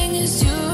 everything is you.